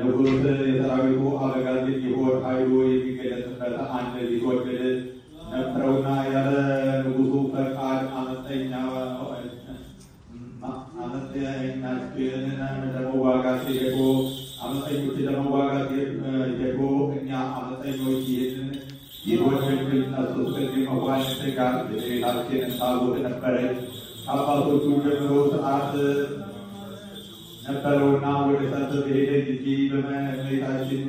ንጉሥ የሰራዊቱ አበጋዝ የሚሆን ኃይሉ የሚገለጽበት አንድ ሊትወደድ ነበረውና ያለ ንጉሱ ፈቃድ አመፀኛ ሄዶ አመፀኞች ለመዋጋት ሄዶ እኛ አመፀኞች ይህንን ይወደድ እነሱ ከዚህ መኳንንት ጋር የቤታችንን ታቦት ነበረች አባቶቹ नक्कल ओढ़ना ओढ़े सच तो भेद जीव में लेताशिन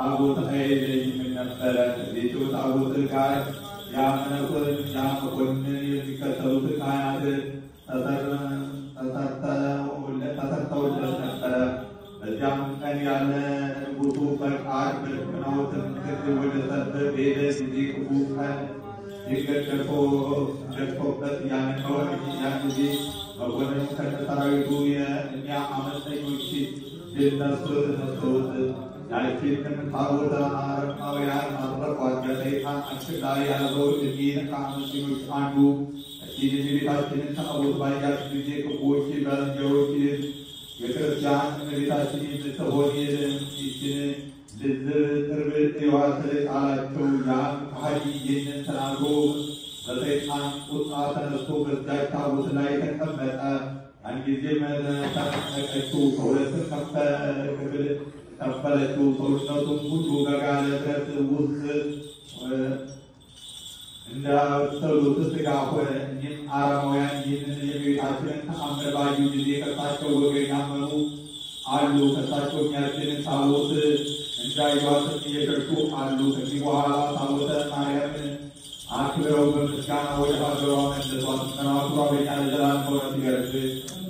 आगोत है लेहि में नक्कल देचो आगोत काय याम नकुल याम पुण्य विकत रूप कायात ततर ततर ओल ततर तौल नक्कल रज्याम कन्याल गुतु पर आर ब्रह्मनावत नक्कल ओढ़े सच भेद जीव है। विकत को जगत को प्रत्यान और ज्ञान ጊዜ መኮንኑ ከነሰራዊቱ የእኛ አመፀኞች ድል ነሱት ነሱት። ያችንም ታቦተ አረማውያን ማረኳት። በሰይጣን አሽላ ያለው እኒህን ከአመፀኞች አንዱ እቺን የቤታችንን ታቦት ባያች ጊዜ ክፉዎች ባልንጀሮች የክርስቲያን እመቤታችን የምትሆን ይችን ልዝብ ቅርብ ዋት አላቸው። ያን ከሃዲ ይህንን ተናግሮ በሰይጣን ቁጣ ተነስቶ ታቦት ላይ ተቀመጠ። ያን ጊዜ ተነቀችው፣ ከሁለት ክፍል ከፈለችው። ሰውነቱም ሁሉ በጋለ ብረት ውስጥ እንዳበሰሉት ሥጋ ሆነ። እኒህም አረማውያን ይህንን የቤታችንን ተአምር ባዩ ጊዜ ከእሳቸው ወገን ያመኑ አሉ። ከእሳቸው ያችንን ታቦት እንዳዩዋት እየሸሹ አሉ። ከዚህ በኋላ ታቦተ स्वास्थ्य सेवा पूरा बेटा